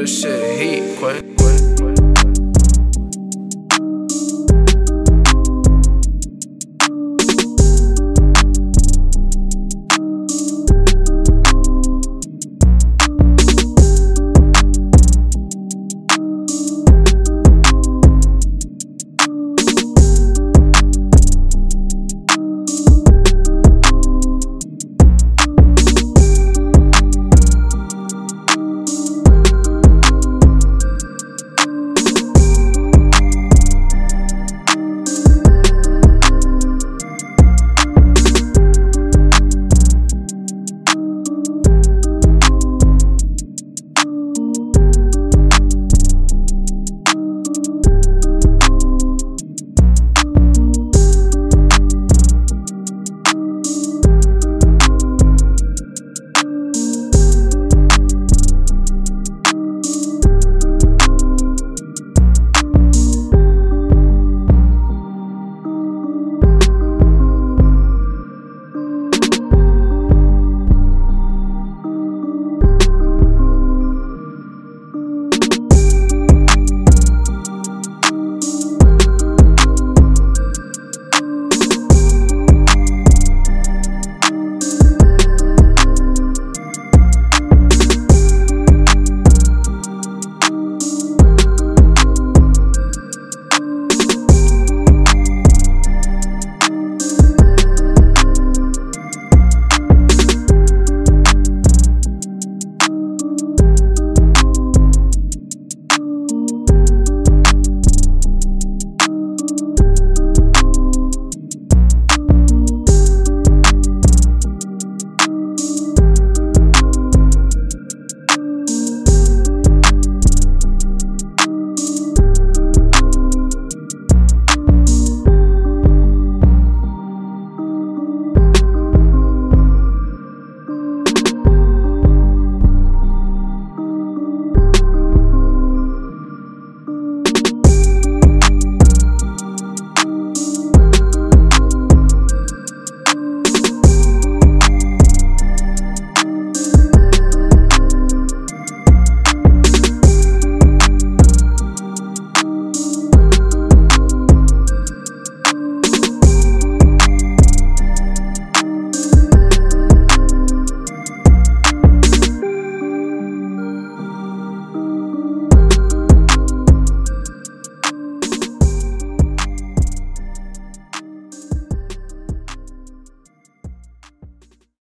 the shit heat, quick, quick.